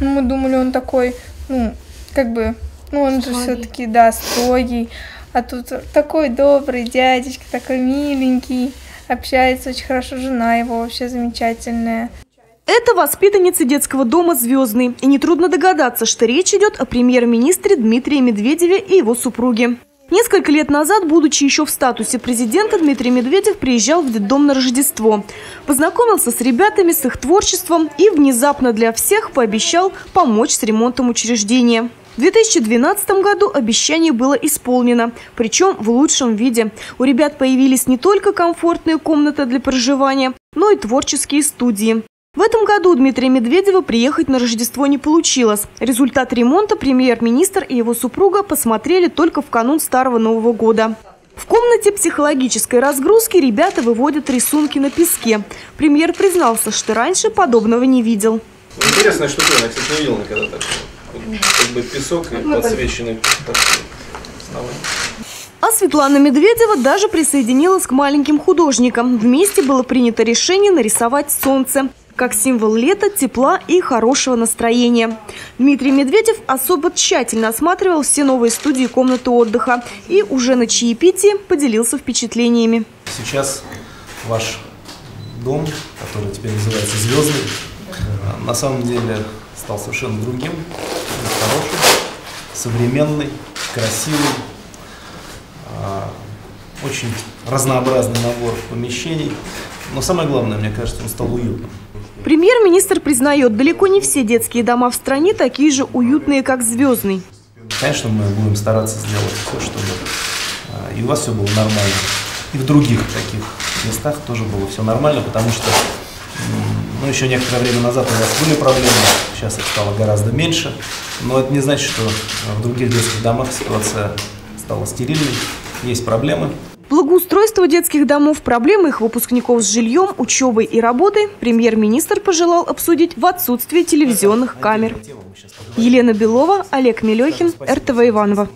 Ну, мы думали, он такой, ну, как бы, ну, он же все-таки, да, строгий. А тут такой добрый дядечка, такой миленький, общается очень хорошо, жена его вообще замечательная. Это воспитанница детского дома «Звездный». И нетрудно догадаться, что речь идет о премьер-министре Дмитрии Медведеве и его супруге. Несколько лет назад, будучи еще в статусе президента, Дмитрий Медведев приезжал в детдом на Рождество. Познакомился с ребятами, с их творчеством и внезапно для всех пообещал помочь с ремонтом учреждения. В 2012 году обещание было исполнено, причем в лучшем виде. У ребят появились не только комфортные комнаты для проживания, но и творческие студии. В этом году Дмитрия Медведева приехать на Рождество не получилось. Результат ремонта премьер-министр и его супруга посмотрели только в канун Старого Нового года. В комнате психологической разгрузки ребята выводят рисунки на песке. Премьер признался, что раньше подобного не видел. Интересная штука, я, кстати, не видел никогда такого. Как бы песок и подсвеченный. А Светлана Медведева даже присоединилась к маленьким художникам. Вместе было принято решение нарисовать солнце как символ лета, тепла и хорошего настроения. Дмитрий Медведев особо тщательно осматривал все новые студии и комнаты отдыха и уже на чаепитии поделился впечатлениями. Сейчас ваш дом, который теперь называется «Звездный», на самом деле стал совершенно другим, хорошим, современный, красивый, а, очень разнообразный набор помещений. Но самое главное, мне кажется, он стал уютным. Премьер-министр признает, далеко не все детские дома в стране такие же уютные, как «Звездный». Конечно, мы будем стараться сделать все, чтобы а, и у вас все было нормально, и в других таких местах тоже было все нормально, потому что ну, еще некоторое время назад у нас были проблемы, сейчас их стало гораздо меньше, но это не значит, что в других детских домах ситуация стала стерильной, есть проблемы. Благоустройство детских домов, проблемы их выпускников с жильем, учебой и работой премьер-министр пожелал обсудить в отсутствии телевизионных камер. Елена Белова, Олег Мелехин, РТВ Иванова.